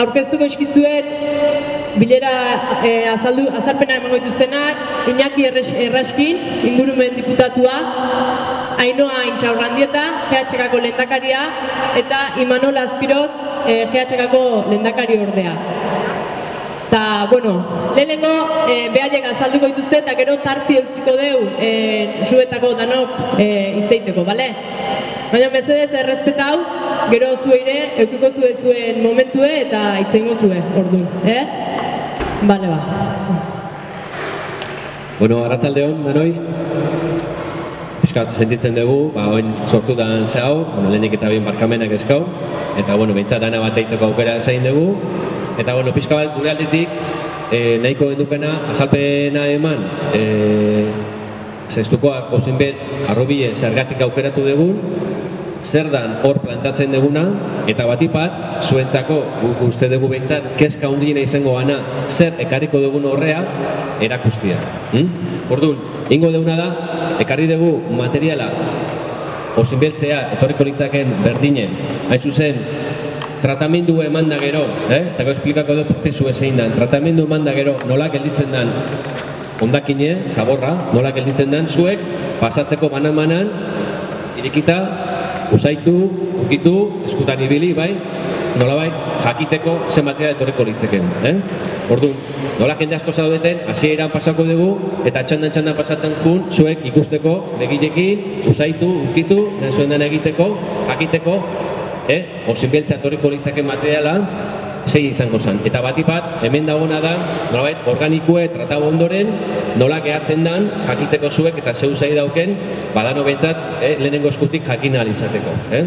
aurkeztuko eskitzuet bilera e, azaldu, azalpena emango dituztenak, Iñaki Erraskin, ingurumen diputatua, Ainoa Intxaurrandieta, GHKako lendakaria, eta Imanol Azpiroz, e, GHKako lendakari ordea. Ta, bueno, lehenengo e, behaiek azalduko dituzte eta gero tarti eutziko deu e, zuetako danok e, itzeiteko, bale? Baina mesedez errespetau, gero zueire, eukiko zue zuen momentue eta itzeingo zue, ordu, eh? Bale, ba. Bueno, arratzalde hon, denoi. Piskat sentitzen dugu, ba, oin sortu da zehau, bueno, lehenik eta bien barkamenak ezkau, eta, bueno, behintzat dana bat eiteko aukera zain dugu, eta, bueno, pixka bat gure aldetik, e, nahiko gendukena, azalpena eman, e, zeztukoak osin betz, arrobie zergatik aukeratu dugun, zer dan hor plantatzen duguna, eta batipat, zuentzako, guk uste dugu behintzat, kezka hundiena izango gana, zer ekarriko dugun horrea, erakustia. Hm? Orduan, ingo duguna da, ekarri dugu materiala, osinbeltzea, etorriko litzaken berdinen, hain zuzen, tratamendu eman da gero, eh? eta esplikako du prozesu ezein dan, tratamendu eman da gero, nola gelditzen dan, ondakine, zaborra, nola gelditzen dan, zuek, pasatzeko banan-banan, irikita, usaitu, ukitu, eskutan ibili, bai, nola bai, jakiteko zenbatea etorriko litzeken. Eh? Orduan, nola jende asko zaudeten, hasieran pasako dugu, eta txandan txandan pasatzen jun, zuek ikusteko, begilekin, usaitu, ukitu, zuen egiteko, jakiteko, eh? osin beltza etorriko litzeken materiala, zein izango zen. Eta bat, hemen dagona da, nolabait, organikue tratabo ondoren, nola gehatzen dan, jakiteko zuek eta zeu zai dauken, badano bentsat, eh, lehenengo eskutik jakin izateko. Eh?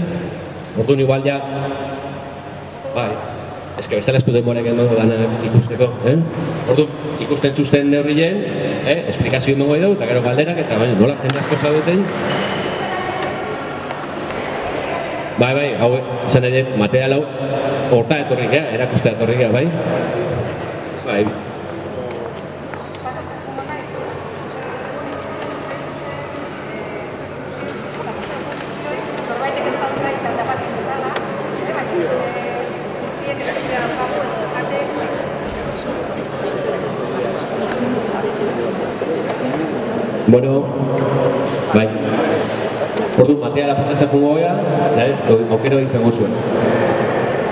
Orduan igual ja, bai, eske bezala estu denborak emango dana ikusteko. Eh? Orduan, ikusten zuzten neurrien, eh, esplikazio emango edo, eta gero galderak, eta baina nola jende asko zaudeten, Bai, bai, hau, esan ere, material hau, horta etorri gea, erakustea etorri gea, bai? Bai. Bueno, bai. Ordu materiala pasatzeko goea, da ez, aukero izango zuen.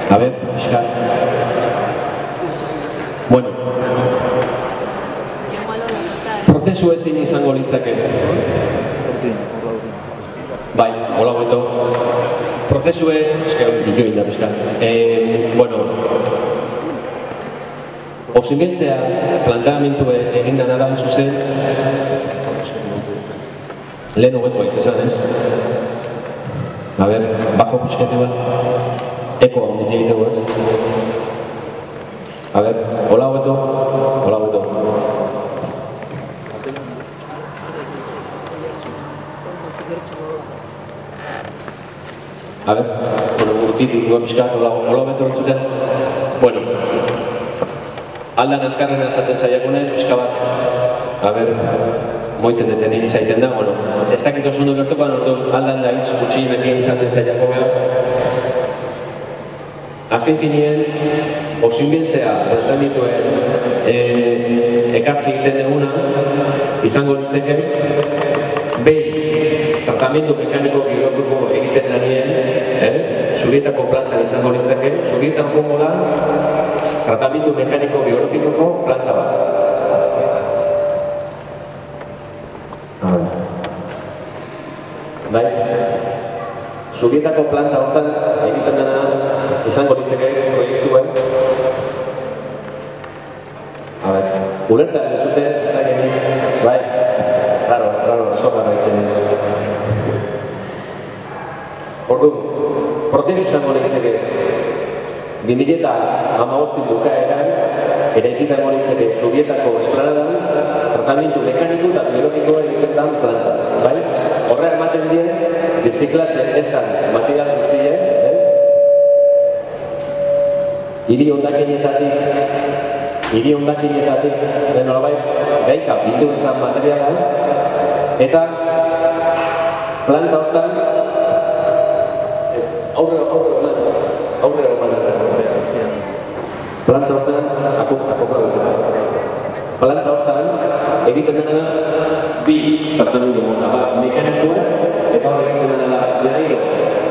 A ber, pixka. Bueno. Prozesu ezin izango litzake. Bai, hola beto. Prozesue, eske ditu inda pixka. Eh, bueno, Osingeltzea planteamentu egin dana da zuzen lehen hobetu baitz esan ez. A ber, bajo pixkate bat, eko nite egiteko ez. A ber, hola hobeto, hola hobeto. A ber, bueno, urtitik pixkat, hola, hola entzuten. Bueno, aldan azkarren esaten zaiakunez, pixka a ber, moitzen deten egin zaiten da, bueno, ez dakit oso ondo gertuko, orduan aldan da hitz gutxienekin izaten zaiako behar. Azken finien, osinbiltzea tratamituen e, ekartzi egiten duguna, izango ditzeken, behin tratamendu mekaniko biologiko egiten danien, eh? zurietako planta izango ditzeken, zurietan pongo da tratamendu mekaniko biologikoko planta bat. Bai, Zubietako planta hortan egiten dena izango ditzeke proiektuen. A ber, ulerta ez zute, ez da gemi, bai, raro, raro, soka baitzen. Ordu, prozesu izango ditzeke, 2000 eta amagostin dukaeran, ere ekitango ditzeke Zubietako esplanadan, tratamentu mekaniku eta biologikoa egiten dan planta, bai? Horra ematen dien, birziklatzen ez da material guztien, eh? Hiri ondakinetatik, hiri ondakinetatik, den bai, gaika bildu izan materiala, eta planta hortan, aurre, aurre, aurre, aurre, aurre, aurre, Planta hortan, dutela. Planta hortan, egiten dena bi tratamendu mota bat mekanikoa eta hor egiten dena da berriro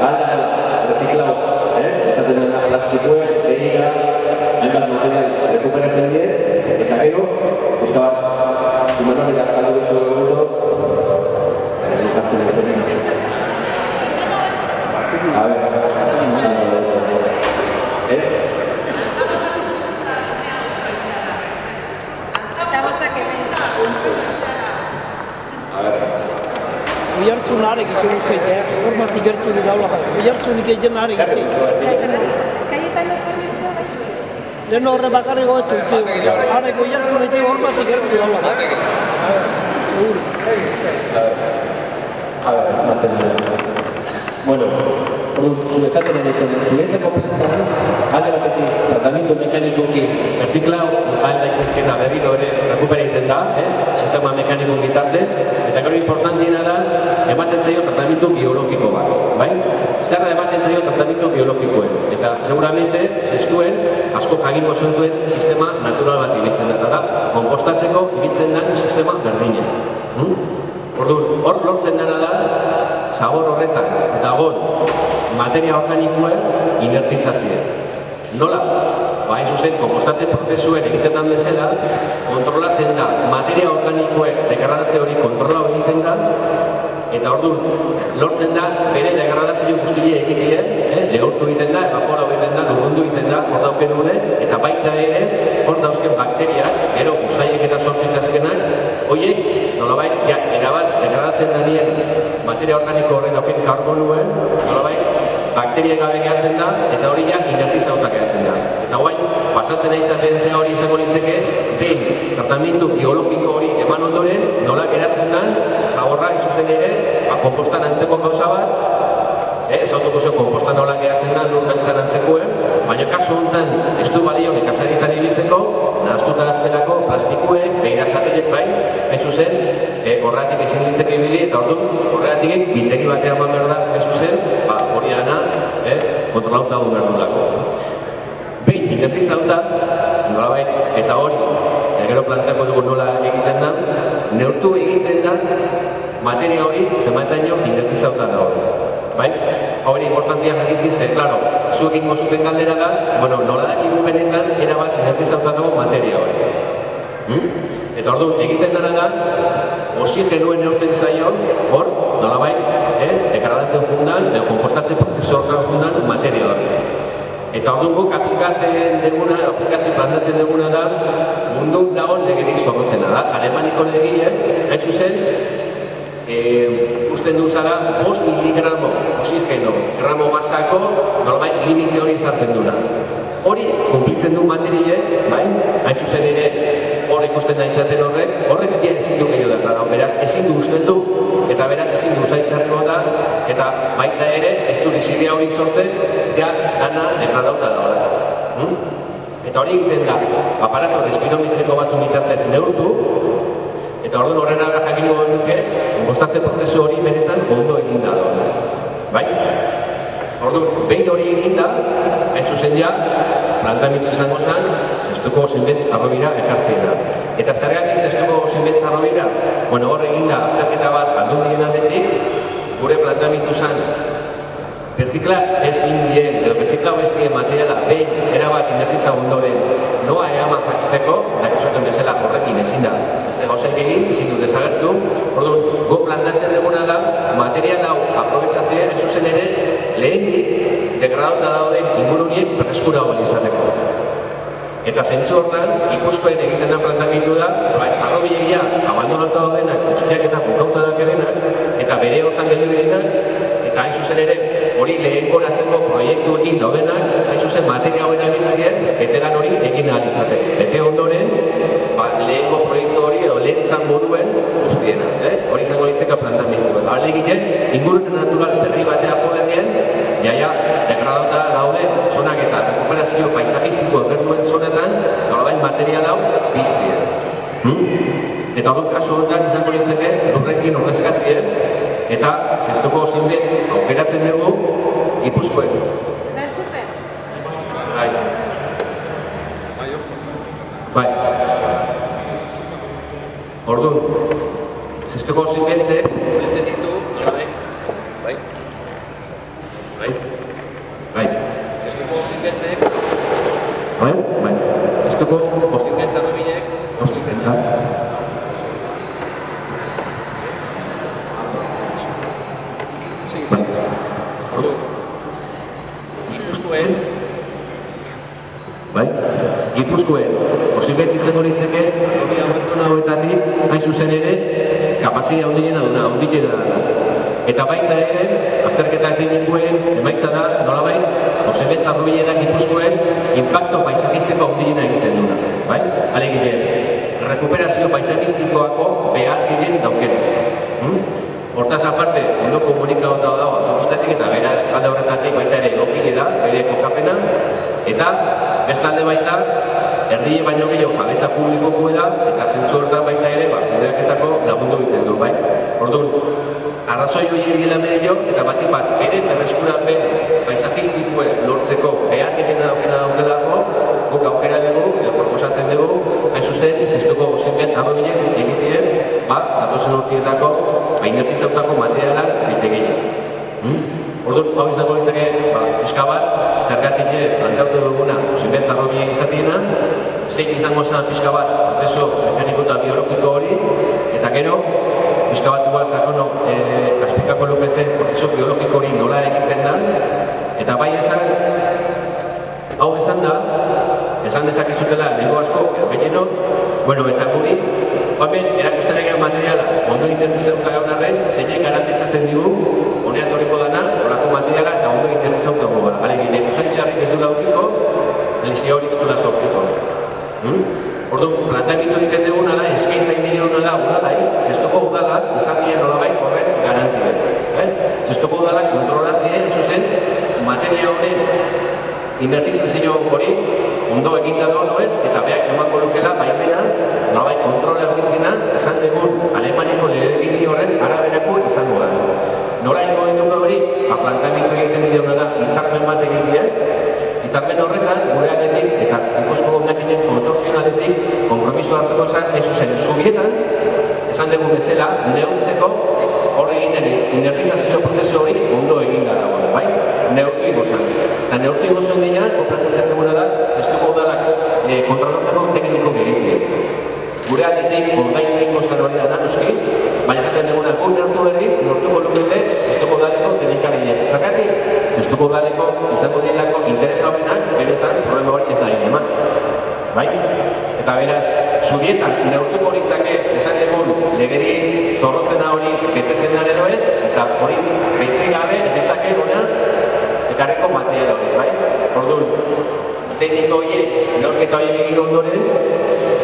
aldara reziklau, eh? Esaten dena plastikoa, behiga, hainbat material rekuperatzen die, eta gero, usta bat, humanoria saldu duzu egoeto, jartzen ez A ver, eh? A ver, Oiartzun arek ikusten usteite, eh? hormatik gertu daula. Oiartzunik egin arek ikusten. Eskaietan okurrizko gaizki. Den horre bakarri goetu, arek oiartzun egin hormatik gertu du daula. Seguro. a ver, esmatzen dira. Bueno, zure ari zen, zuretako plantan, alde batetik tratamendu mekanikoki erziklau, ahal daitezkena berriro ere rekupera egiten da, eh? sistema mekaniko bitartez, eta gero importantiena da, ematen zaio tratamendu biologiko bat, bai? Zer da ematen zaio tratamendu biologikoen, eta seguramente, zestuen, asko jagingo zentuen sistema natural bat ibiltzen da, eta da, kompostatzeko ibiltzen den sistema berdina. Hmm? Orduan, hor lortzen dena da, zabor horretan dagon materia organikoen inertizatzea. Nola? Ba, ez zuzen, kompostatze prozesuen egiten den bezala, kontrolatzen da, materia organikoek degradatze hori kontrola egiten da, eta orduan, lortzen da, bere degradazio guztia egitea, eh? lehortu egiten da, evapora egiten da, lurrundu egiten da, hor dauken une, eta baita ere, hor dauzken bakteriak, gero usaiek eta sortzen azkenak, horiek, nolabait, ja, erabat, degradatzen danien materia organiko horren dauken karbonuen, nolabait, bakterien gabe gehatzen da, eta hori ja inertizauta gehatzen da. Eta guain, pasatzen da izaten ze hori izango litzeke, behin, tratamendu biologiko hori eman ondoren, nola geratzen den, zaborra izuzen ere, ba, kompostan antzeko gauza bat, eh, ez autoko zeu komposta nola geratzen da lur beltzan antzekoen, baina kasu honetan ez du balio nekazaritzan ibiltzeko, nahaztuta azkenako plastikuek, behira satelek bai, ez zuzen, eh, horretik ezin ditzek ibili, eta orduan horretik biltegi batean eman behar da, ez zuzen, ba, hori dana, eh, kontrolauta hon behar. Behin, inertizauta, nolabait, eta hori, eh, gero planteako dugu nola egiten da, neurtu egiten da, materia hori zenbaitaino inertizauta da hori. Bai? Hori importantia jakitik ze, claro, zuek ingo zuten galdera da, bueno, nola dakigu benetan, erabat inertizauta dago materia hori. Hmm? Eta orduan, egiten dena da, oxigenuen neurten zaio, hor, nolabait, eh, degradatzen jundan, edo kompostatzen prozesu horretan materia hori. Eta orduan guk aplikatzen duguna, aplikatzen plantatzen duguna da, mundu dagoen legerik zorrotzena da. Alemaniko legie, hain zuzen, e, usten du zara, 5 miligramo oxigeno gramo basako, nolabait limite hori izartzen duna. Hori, kumplitzen du materie, bai, hain zuzen ere, hor ikusten da izaten horrek, horrek ja ezin du gehiago da, beraz, ezin du usten du, eta beraz ezin du zaitxarko da, eta baita ere, ez du hori sortzen, ja, dana degradauta da horrek. Hmm? Eta hori egiten da, aparato respirometriko batzu bitartez neurtu, eta orduan horren abra jakin gogoen duke, kompostatze prozesu hori benetan ondo egin da. Bai? Orduan, behin hori egin da, ez zuzen ja, plantamitu izango zen, zestuko zenbetz arrobira ekartzea. Eta zergatik zestuko zenbetz arrobira? Bueno, hor egin da, azterketa bat aldundien aldetik, gure plantamitu zen, Berzikla ezin dien, edo berzikla bestien materiala behin erabat inertiza ondoren noa eama jakiteko, dakizuten bezala horrekin ezin da. Beste gauzek egin, ezin dut desagertu, orduan, go plantatzen duguna da, material hau aprobetsatzea, ez zuzen ere, lehenik degradauta dauden inguruniek preskura hori izateko. Eta zentzu hortan, ikuskoen egiten da plantamendu da, bai, arrobiegia, abandonatu daudenak, guztiak eta bukauta dakerenak, eta bere hortan geldi berenak, eta hain zuzen ere, hori lehen koratzeko proiektuekin daudenak, hain zuzen materia hoen abiltzien, bete lan hori egin ahal izate. Bete ondoren, ba, lehenko proiektu hori, edo lehen izan moduen guztiena, eh? hori izango litzeka plantamendu. Hale ginen, ingurune natural berri batea joderien, jaia, degradauta daude, zonak eta rekuperazio paisajistiko berduen zonetan, nolabait material hau biltzien. Hmm? Eta hori kasu honetan izango litzeke, lurrekin horrezkatzien, Eta zestoko zinbet aukeratzen dugu Gipuzkoen. Ez? Bai. Bai. Orduan, zestoko zinbet eh? ze, ditu, nola bai? Bai? Bai? Bai. Zestoko zinbet? Eh? Bai? Bai. Zestoko zinbet arrobilen egitien, ba, datozen urtietako, ba, inertizautako materialak bite gehiago. Hmm? Orduan, hau izango litzake, ba, pixka bat, zergatik planteatu duguna, zinbet arrobilen izatiena, zein izango zen pixka bat, prozesu mekaniko eta biologiko hori, eta gero, pixka bat igual sakono eh, aspikako lukete prozesu biologiko hori nola egiten da, eta bai esan, hau esan da, esan dezakezutela nego asko, edo gehienok, bueno, eta guri, hemen erakusten egin materiala, ondo intertizauta gaun arren, zeinek garantizatzen digu, honea torriko dana, horako materiala eta ondo intertizauta goga. Hale, gine, usaintxarrik ez du laukiko, elizia horik ez du sortuko. Hmm? Orduan, plantamiento egiten duguna da, eskaintza egin duguna da, udalai, zestuko udala, izan dira nolabait horren garantia. Eh? Zestuko udala kontrolatzea, zuzen, materia honen invertizazio hori ondo eginda dono ez, eta beak emango lukela baimena, nolabait kontrola egitzena, esan dugun Alemaniko legegili horren araberako izango da. Nola ingo dugu hori, ba, plantamiento egiten dira da, hitzarmen bat egitea, hitzarmen horretan, gure aldetik, eta tipuzko gondakinen konsortzionaletik, kompromiso hartuko esan, ez zuzen, zubietan, esan dugu bezala, neurtzeko horri egin den inertizazio prozesu hori ondo egin da dago, bai? Neurtu gozan. Eta neurtu gozan dira, konplatatzen duguna da, zestuko udalak e, kontrolotako tekniko gehiagia. Gure aldetik, ordain nahiko zan hori da noski, baina esaten duguna, gu neurtu berri, neurtuko lukete, zestuko udaleko teknikariak. Zergatik, zestuko udaleko izango horenak, benetan, problema hori ez da eman. Bai? Eta beraz, zurietan neurtuko litzake esan egun legeri zorrotzena hori betetzen den edo ez, eta hori bete gabe ez ditzake ona ekarreko material hori, bai? Orduan, tekniko horiek, neurketa horiek egin ondoren,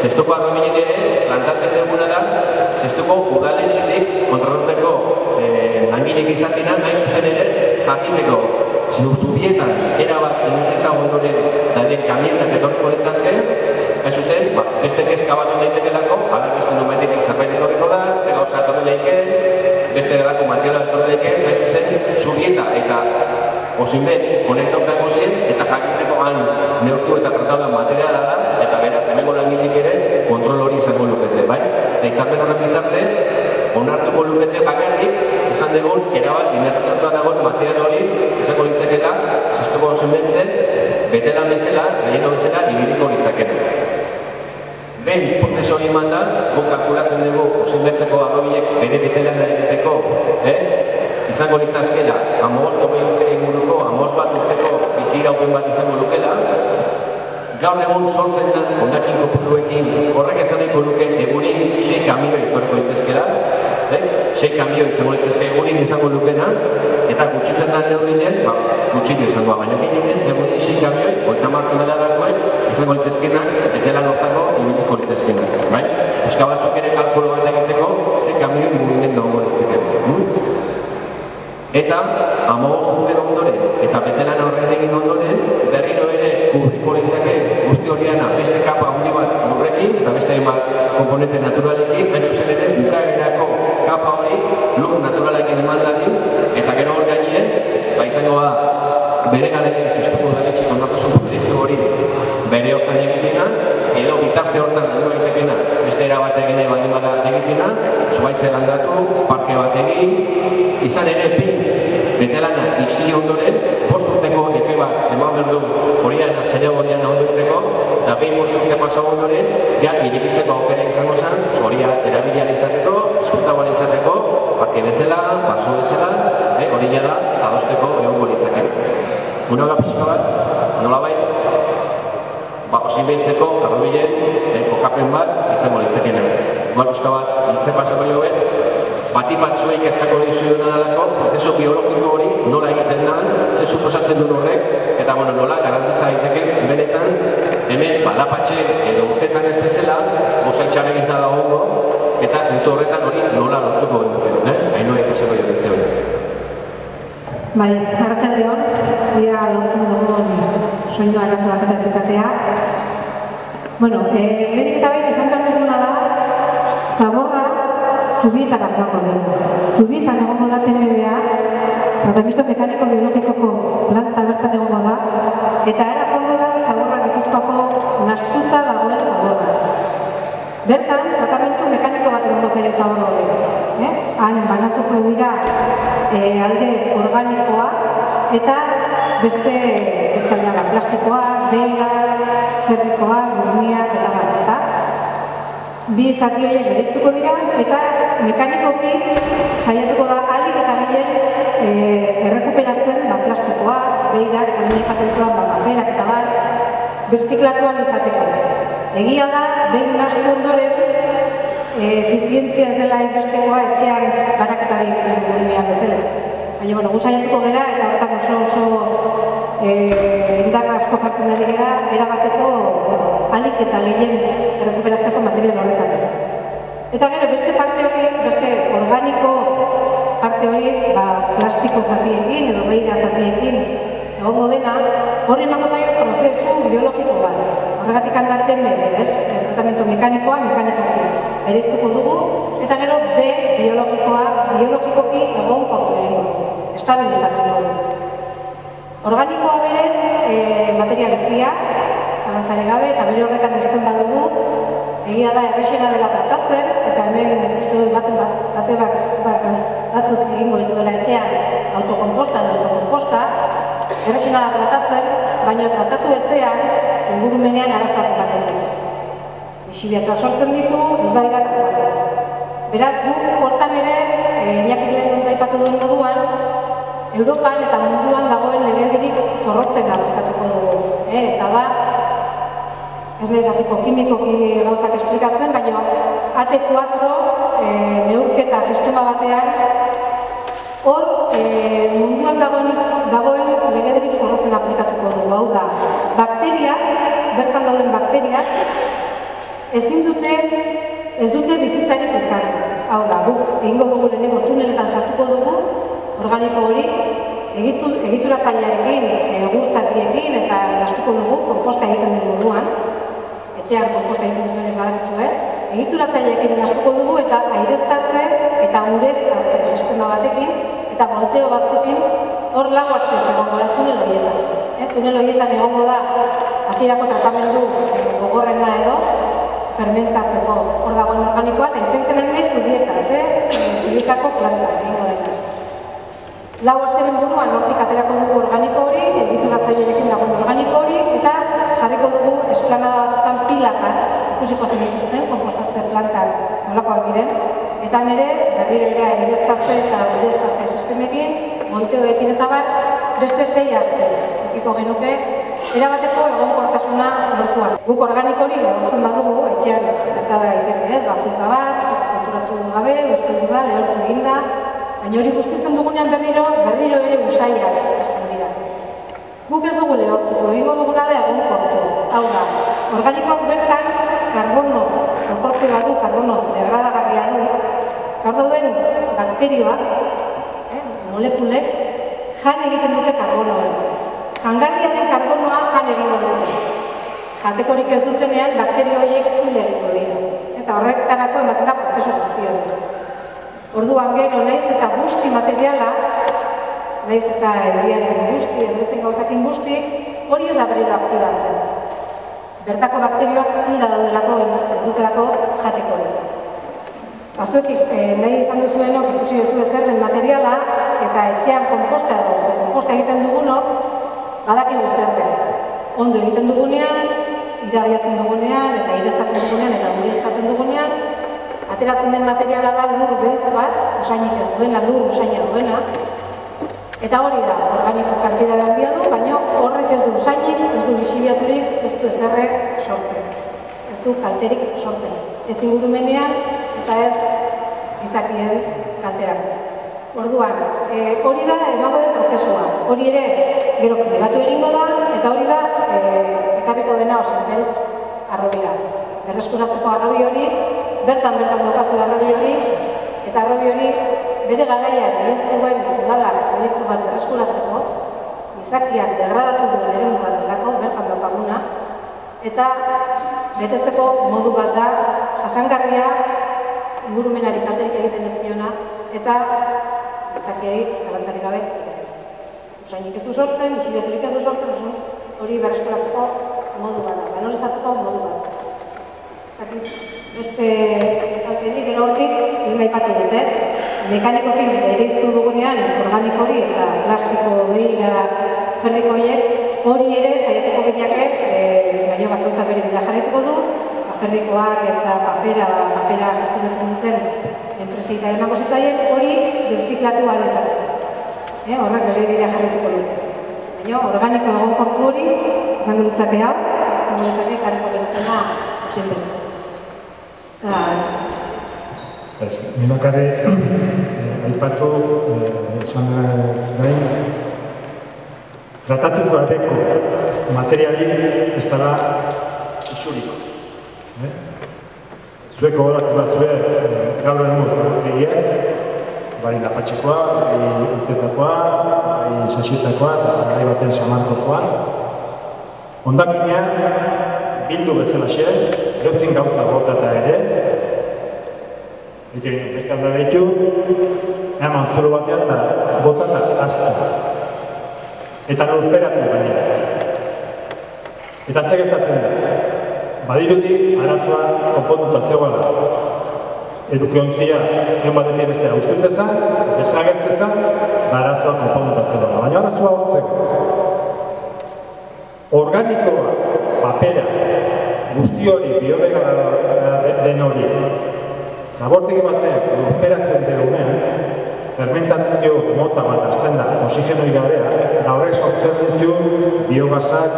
zestuko arrominen ere, plantatzen duguna da, zestuko udaletxetik kontroloteko eh, langilek izatina, nahi zuzen ere, jakiteko zubietan erabat energiza ondoren dauden kamionak etorriko ditzazke, hain zuzen, ba, beste kezka bat daitekelako, ala beste numetik zerbait etorriko da, ze gauza etorri leiken, beste gelako materiala etorri leiken, hain zuzen, zubieta eta osinbet konektautako zen, eta jakiteko han neurtu eta tratatu materiala da, eta beraz, hemengo langileek ere, kontrol hori izango lukete, Eta itzarmen horren bitartez, onartuko lukete bakarrik, esan dugun, erabat, inertizatua dagoen material hori, izango litzakela, zestuko zenbetzen, betelan bezala, gehiago bezala, ibiliko litzakela. Ben, prozesu hori eman da, guk kalkulatzen dugu, osinbetzeko arrobiek bere betelan egiteko, eh? izango litzazkela, amoz tokoi urte inguruko, amoz bat urteko bizi iraupen bat izango lukela, gaur egun sortzen da ondakin kopuruekin, horrek esan nahiko luke egunin 6 kamio etorko litezkela, eh? 6 kamio izango litzezke egunin izango lukena, eta gutxitzen da neurrinen, ba, gutxitu izango da, baina ginen ez, egunin 6 kamioi, oita martu delakoek, izango litezkenak, betela nortako, ibiliko litezkenak, bai? Euska batzuk ere kalkulo bat egiteko, 6 kamioi muginen dago litzeken. Hmm? Eta, amabost urte ondoren, eta betelan horren egin ondoren, berriro ere kubriko guzti horiana beste kapa handi bat lurrekin, eta beste bat komponente naturalekin, hain zuzen ere, bukaerako kapa hori lur naturalekin eman dadin, eta gero hor gainien, ba izango da, bere garen ziztuko da etxik ondatasun proiektu hori bere hortan egitena, edo bitarte hortan landu daitekena, beste era bat egine baldin bada egitena, zuaitze landatu, parke bat egin, izan ere bi betelana itxi ondoren, bost urteko epe bat eman behar du horian zaila horian ondurteko, eta behin bost urte pasa ondoren, ja, iribitzeko aukera izango zen, horia erabilian izateko, zurtagoan izateko, parke bezala, baso bezala, eh, hori da, adosteko egon litzake. Una hora pixka bat, nolabait, ba, osin behitzeko, arrobilen, eh, kokapen bat, izango litzakena. Igual pixka bat, nintzen pasako jo bati batzuek eskako dizu dalako, prozeso biologiko hori nola egiten da, ze suposatzen duen horrek, eta bueno, nola garantiza daiteke benetan, hemen balapatxe edo urtetan ez bezala, mosaitxaren ez da dago, eta zentzu horretan hori nola lortuko genduken, eh? Haino ikaseko jo ditzen hori. Bai, hartzen dion, ia lortzen dugun soinu arazoak eta ez izatea. Bueno, eh, lehenik eta behin esan behar duguna da, zaborra zubietan atzako dela. Zubietan egongo da TMBA, tratamiento mekaniko biologikoko planta bertan egongo da, eta era jongo da zaborra gipuzkoako nastuta dagoen zaborra. Bertan, tratamentu mekaniko bat egongo zaio zaborra hori. Eh? Han, banatuko dira e, alde organikoa, eta beste, beste aldea plastikoa, beira, ferrikoa, gurnia, eta bat, ezta? Bi zati horiek bereiztuko dira, eta mekanikoki saiatuko da alik eta gehien e, errekuperatzen ba, plastikoa, behirak eta dituan ba, paperak eta bat, birziklatuan izateko. Egia da, behin nastu ondoren, e, efizientzia ez dela inbestekoa etxean baraketari egiten bezala. Baina, bueno, gu saiatuko gera eta horretak oso oso e, indarra asko jartzen ari gera, erabateko alik eta gehien errekuperatzeko material horretan. Eta gero, beste parte hori, beste organiko parte hori, ba, plastiko zatiekin edo behira zatiekin egongo dena, horri emango zaio prozesu biologiko bat. Horregatik handatzen bebe, ez? Tratamiento mekanikoa, mekanikoki. Bereiztuko dugu, eta gero B biologikoa, biologikoki egon kortu egingo. Estabilizatu dugu. Organikoa berez, e, materia bizia, zalantzare gabe, eta bere horretan uzten badugu, egia da errexena dela tratatzen, eta hemen uste dut baten bat, bate bat, bat, batzuk egingo izuela etxean autokomposta edo autokomposta, errexena da tratatzen, baina tratatu ezean, ingurumenean araztatu baten ditu. Isibiatra sortzen ditu, ez badira tratatzen. Beraz, gu, hortan ere, e, inakik lehen daipatu duen moduan, Europan eta munduan dagoen lebedirik zorrotzen aplikatuko dugu. E, eta da, ez nahiz hasiko kimikoki gauzak esplikatzen, baina AT4 e, neurketa sistema batean hor e, munduan dagoen, dagoen legederik zorrotzen aplikatuko dugu. Hau da, bakteriak, bertan dauden bakteriak, ezin dute, ez dute bizitzarik izan. Hau da, guk egingo dugu lehenengo tuneletan sartuko dugu, organiko hori, egituratzailearekin, egurtzatiekin eta gastuko dugu, komposta egiten den moduan, etxean komposta egiten zuen badakizue, egituratzaileekin astuko dugu eta aireztatze eta ureztatze sistema batekin eta volteo batzukin hor lago azte egongo da tunel horietan. Eh, tunel horietan egongo da hasierako tratamendu eh, gogorrena edo fermentatzeko hor dagoen organikoa eta intenten nahi zubietaz, eh? zubietako planta egingo da Lau asteren buruan hortik aterako dugu organiko hori, egituratzaileekin dagoen organiko hori, eta jarriko dugu esplanada batzutan pilakan, ikusiko zen dituzten, kompostatze plantan nolakoak diren, eta nire, berriro ere ireztatze eta ireztatze sistemekin, molteoekin eta bat, beste sei astez, ikiko genuke, erabateko egonkortasuna lortuan. Guk organiko hori lortzen badugu, etxean, eta da ez, ba, bat, konturatu gabe, uste du da, lehortu egin da, Baina hori guztitzen dugunean berriro, berriro ere usaiak hasten dira. Guk ez dugu lehortuko, egingo duguna da egun kortu. Hau da, organikoak bertan, karbono, proportzio bat du, karbono degradagarria du, gaur dauden bakterioak, eh, molekulek, jan egiten dute karbono hori. Jangarria den karbonoa jan egingo dute. Jatekorik ez dutenean, bakterio horiek hile dira. Eta horretarako ematen da prozesu guzti Orduan gero naiz eta guzti materiala, naiz eta euriaren guzti, edo gauzakin guzti, hori ez da berriro aktibatzen. bertako bakterioak hilda daudelako ez, dutelako jatekorik. Bazuek e, nahi izan duzuenok ikusi duzu zer den materiala eta etxean komposta dauzu. Komposta egiten dugunok badakigu zer den. Ondo egiten dugunean, irabiatzen dugunean eta irestatzen dugunean eta ureztatzen dugunean, ateratzen den materiala da lur beltz bat, usainik ez duena, lur usaina duena, Eta hori da, organiko kantidade handia du, baina horrek ez du usainik, ez du lisibiaturik, ez du ezerrek sortzen. Ez du kalterik sortzen. Ez ingurumenean eta ez gizakien kalterak. Orduan, e, hori da emango den prozesua. Hori ere gero pribatu egingo da eta hori da e, ekarriko dena osen beltz arrobira. Berreskuratzeko arrobi hori, bertan bertan dokazu arrobi hori, eta arrobi hori bere garaian egin zuen udalak proiektu bat berreskuratzeko, izakiak degradatu duen ere bat delako, bertan daukaguna, eta betetzeko modu bat da jasangarria ingurumenari kalterik egiten ez diona, eta izakiari zalantzari gabe ez. Usainik ez du sortzen, isibiaturik ez du sortzen, hori berreskuratzeko modu bat da, valorizatzeko modu bat. Ez dakit, beste ezalpenik, gero hortik, nahi pati dut, eh? mekanikokin ere iztu dugunean organikori eta plastiko behira ferrikoiek hori ere saiatuko gineke e, baino bakoitza bere bida jarraituko du ferrikoak eta papera papera gestionatzen duten enpresei eta emango zitzaien hori birziklatu ahal izateko. Eh, horrek bere bidea jarraituko du. Baina organiko egon portu hori, izango litzake hau, izango litzake kareko berutena osin Ez, minakare, eh, aipatu, eh, esan gain, tratatuko adeko materialik ez dara isuriko. Eh? Zueko horatzen bat zue, eh, gaur egun zagotegiak, bai lapatxekoa, bai urtetakoa, bai sasietakoa, eta bai baten samarkokoa. Ondakinean, bildu bezala xe, eozin gauza gota eta ere, Eta beste alda ditu, eman zuru batean eta bota eta azta. Eta lurperatu gainera. Eta zer gertatzen da. Badirudi, arazoa konpontuta zegoela. Eduki ontzia, egon batetik beste haustuteza, desagertzeza, arazoa konpontuta zegoela. Baina arazoa hortzeko. Organikoa, papera, guzti hori, biodegara den hori, Zabortegi bateak lurperatzen dugunean, fermentazio mota bat azten da, oxigenoi gabea, da horrek sortzen ditu biogasak,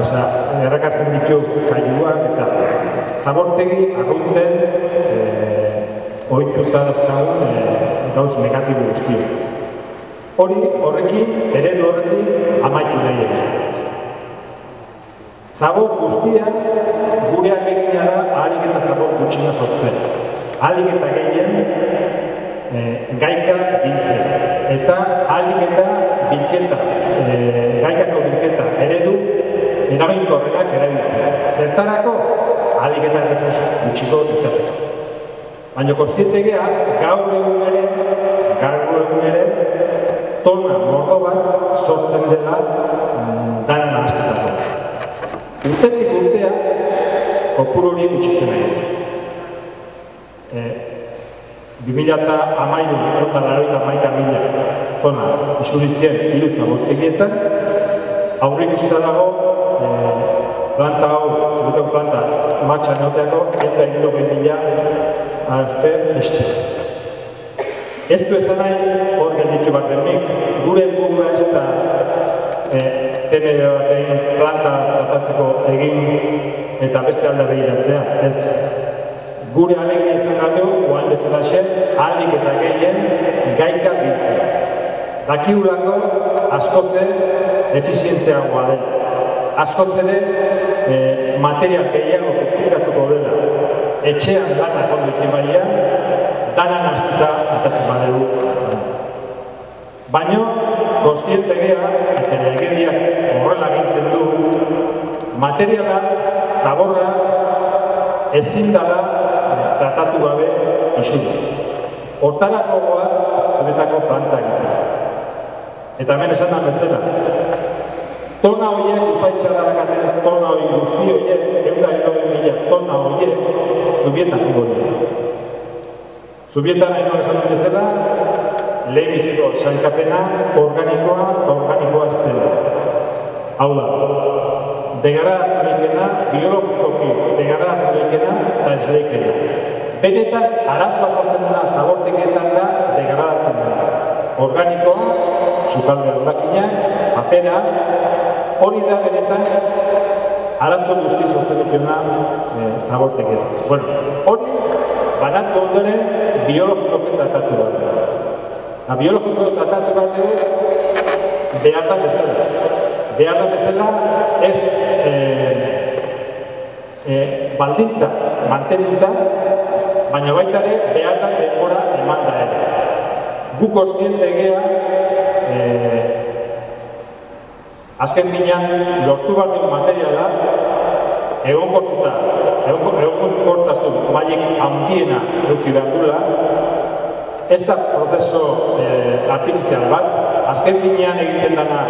oza, errakartzen ditu kailuak, eta zabortegi arrunten e, oituta dazkagun e, gauz negatibo guztio. Hori horrekin, eredu horrekin, amaitu nahi egin. Zabor guztia, gureak ahalik eta zabor gutxina sortzen alik eta gehien e, gaika biltzen. Eta alik eta bilketa, e, gaikako bilketa eredu erabilkorrenak erabiltzen. Zertarako alik eta refus gutxiko izateko. Baina konstientegea gaur egun ere, gaur egun ere, tona mordo bat sortzen dela mm, dan nahaztetako. Urtetik urtea, kopuru hori gutxitzen nahi. 2000 eta amairu, eta laro eta mila tona isuritzien irutza bortegietan, aurre ikusita dago e, planta hau, zubetako planta, matxan neoteako, eta hilo mila arte beste. Ez du esan nahi hor gelditu bat denik, gure burua ez da e, TMB batein planta tratatzeko egin eta beste alda behiratzea, ez gure alegia izan gatu, oan bezala xe, aldik eta gehien gaika biltzen. Dakiulako askoze efizientzeagoa den. Askoze ere e, material gehiago birzikatuko dela. Etxean lana konduti baina, danan astuta atatzen badegu. Baina, konstiente gea, eta legediak horrela gintzen du, materiala, zaborra, ezin dara tratatu gabe isuri. Hortarako goaz, zuretako planta egitea. Eta hemen esan da bezala. Tona horiek usaitzara dakaten, tona hori guzti horiek, egun da mila tona horiek, zubietan dira. Zubietan nahi esan dut bezala, lehenbiziko sailkapena organikoa eta organikoa ez dela. Hau da, degara alikena, biologikoki alikena eta ez leikena. Benetan, arazoa sortzen dena zaborteketan da degradatzen da. Organikoa, sukalde ondakina, apena, hori da benetan arazo guzti sortzen dutena e, zaborteketan. Bueno, hori, banatu ondoren, biologikoki tratatu bat. Eta biologiko tratatu bat dugu behar da bezala. Behar da bezala ez e, e, baldintza mantenuta, baina baita ere behar da denbora eman da ere. Gu kostiente egea, e, azken finean lortu dugu materiala, egon kortuta, egon kortazun maiek handiena eduki behar dula, ez da prozeso eh, artifizial bat, azken finean egiten dana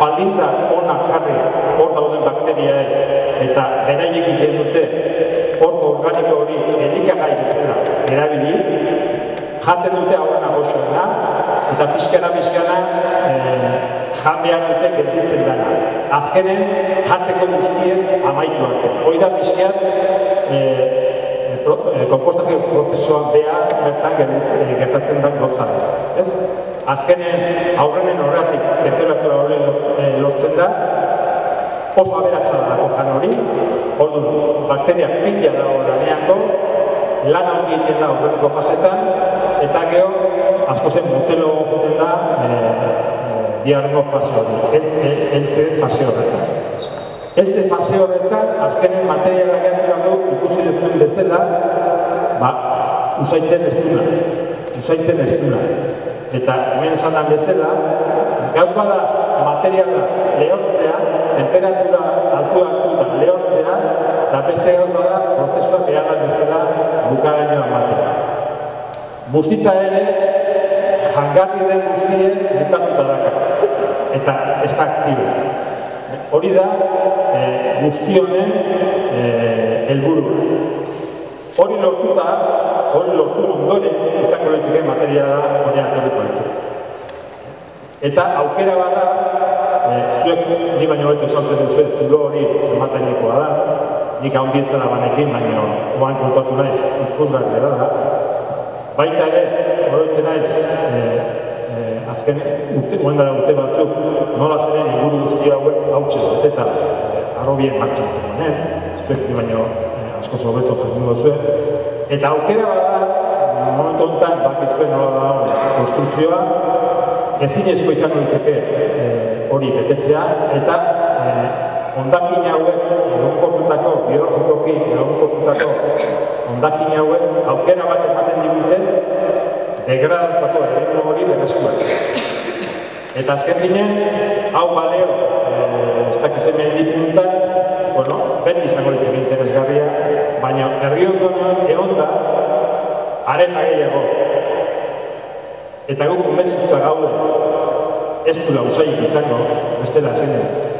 baldintza onak jarri hor bakteriae eta beraiek egiten dute hor organiko hori elikagai bezala erabili, jaten dute aurrena goxoena eta pixkana pixkana eh, jamean dute gelditzen dana. Azkenen jateko guztien amaitu arte. Hoi da pixkean eh, e, kompostaje prozesuan beha bertan eh, gertatzen da gauza. Ez? Azkenen aurrenen horretik temperatura hori eh, lortzen da, oso aberatsa da jan hori, ordu bakteria pila da horreneako, lan hori egiten da horrenko fasetan, eta geho, asko zen motelo guten da, e, e, diargo fase hori, eltze fase horretan. Eltze fase horretan, azkenen materiala gehiago du ikusi duzuen bezala, ba, usaitzen ez duna. Usaitzen ez duna. Eta hemen esan bezala, gauz bada materiala lehortzea, temperatura altu hartuta lehortzea, eta beste gauz bada prozesua behar bezala bukaraino amatea. Bustita ere, jangarri den guztien bukatuta dakar. Eta ez da aktibetzen. Hori da, e, guzti honen e, helburu. Hori lortuta, hori lortu ondoren izango lehitzike materiala hori atorriko Eta aukera bada, e, zuek ni baino beto esaltzen duzuen zulo hori zenbatainekoa da, nik hau bizela banekin, baina oan kontatu naiz ikusgarri da. Baita ere, hori naiz, e, azken urte, dara urte batzuk, nola zeren inguru guzti hauek hau txezbeteta eh, arrobien martxan zen honen, zuek baino eh, asko sobeto jendu zuen. Eta aukera bada, momentu honetan, bak nola da konstrukzioa, ezin esko izango ditzeke eh, hori betetzea, eta eh, ondakin hauek, egon kortutako, biologikoki, egon kortutako, ondakin hauek, aukera bat ematen digute, degradatako erreino hori berreskuratzen. Eta azken finen, hau baleo, eh, ez dakiz hemen dipuntan, bueno, beti izango ditzen interesgarria, baina herri ondoan egon da, areta gehiago. Eta guk konbentzituta gaude, ez du lausaik izango, beste da zen, eh,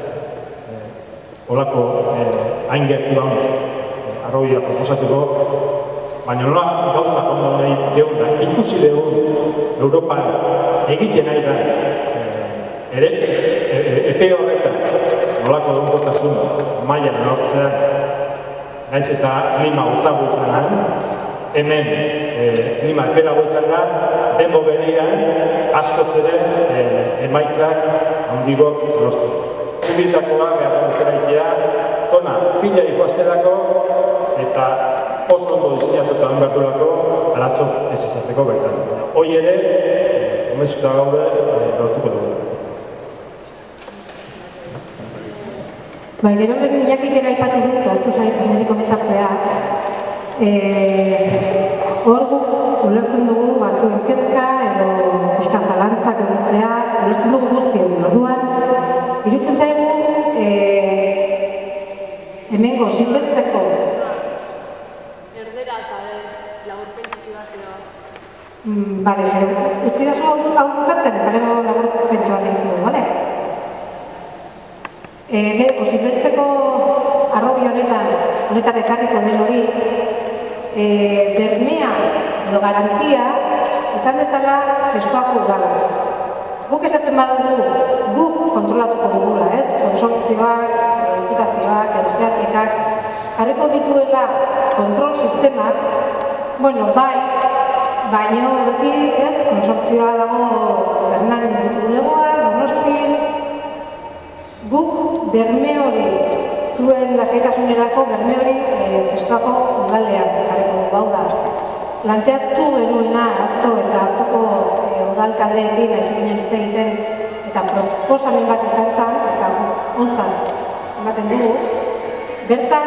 olako eh, hain gertu daunez, eh, arroia proposatuko, baina nola gauza ondo nahi gehu da, ikusi dugu Europan egiten nahi da, eh, ere, e, e, epe horretan, nolako dugu maia nortzean, naiz eta klima urtago izan hemen klima epelago izan da, denbo berian, asko zere e, emaitzak handigok lortzen. Zubitakoa, behar dut zeraikia, tona, pila ikuastelako, eta oso ondo diseinatuta han behartulako arazo ez izateko bertan. Hoi ere, omezuta gaude, e, lortuko dugu. Bai, gero lehen jakik ere aipatu dut, aztu zaitzen nire komentatzea, e, hor guk ulertzen dugu, bazuen kezka edo pixka zalantzak egitzea, ulertzen dugu guzti hori orduan, irutzen zaigu, e, hemengo sinbetzeko Mm, vale, utzi da hau bukatzen, eta gero labur pentsa bat egin dugu, vale? E, gero, posibentzeko arrobi honetan, honetan ekarriko den hori, e, bermea edo garantia izan dezala zestoako udala. Guk esaten badugu, guk kontrolatuko dugula, ez? Konsortzioak, diputazioak, edo GHKak, jarriko dituela kontrol sistemak, bueno, bai, baino beti, ez, konsortzioa dago Fernan ditugunegoak, Donostin, guk berme hori zuen lasaitasunerako berme hori e, zestoako udalean jarriko dugu hau da. Planteatu genuena atzo eta atzoko e, udalkaldeekin haitu ginen hitz egiten eta proposamen bat izan zen, eta ontzat ematen dugu, bertan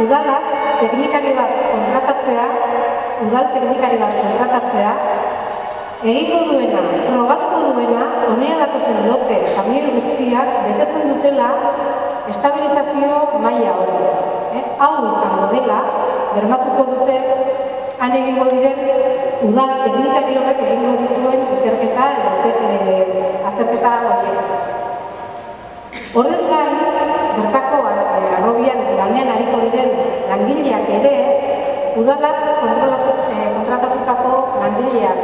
udalak teknikari bat kontratatzea, udal teknikari bat kontratatzea, egingo duena, frogatuko duena, honea datozen lote, kamioi guztiak, betetzen dutela, estabilizazio maila hori. Eh? Hau izango dela, bermatuko dute, han egingo diren, udal teknikari horrek egingo dituen ikerketa edo e, azterketa horiek. Horrez gain, bertako eh, arrobian lanean hariko diren langileak ere, udalak eh, kontratatutako langileak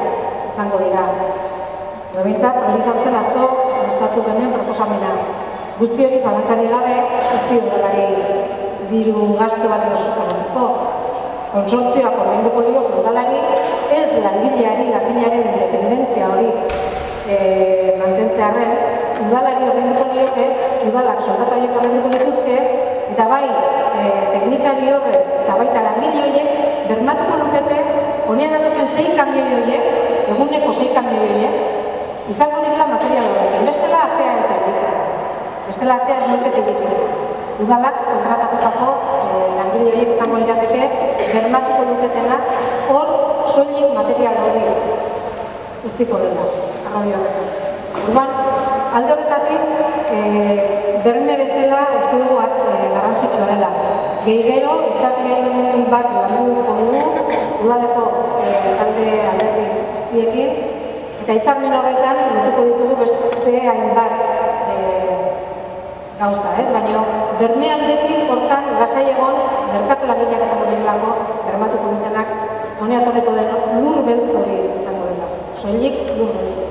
izango dira. Edo bintzat, hori izan zen atzo, gustatu genuen proposamena. Guzti hori zalantzari gabe, ez udalari diru gasto bat suponatuko. Konsortzioak ordainduko lioke udalari, ez langileari, langilearen independentzia hori e, mantentzearren, udalari ordainduko lioke, udalak soldata horiek ordainduko lituzke, eta bai e, teknikari horre eta baita langile horiek bermatuko lukete honean datozen sei kamioi horiek, eguneko sei kamioi horiek, izango direla material horrekin. Bestela atea ez da egiten. Bestela atea ez lukete egiten. Udalak kontratatutako langile horiek izango lirateke bermatuko luketenak hor soilik material hori utziko dela. Arroi horretan. Alde horretatik, e, berme bezala uste dugu e, garrantzitsua dela. Gehi gero, itzartzen bat landuko dugu, udaleko e, talde alderdi guztiekin, eta itzarmen horretan lotuko ditugu beste hainbat gauza, ez? Baina berme aldetik hortan lasai egon merkatu langileak izango direlako bermatuko dutenak honea torreko den lur beltz hori izango dela. Soilik lur beltz.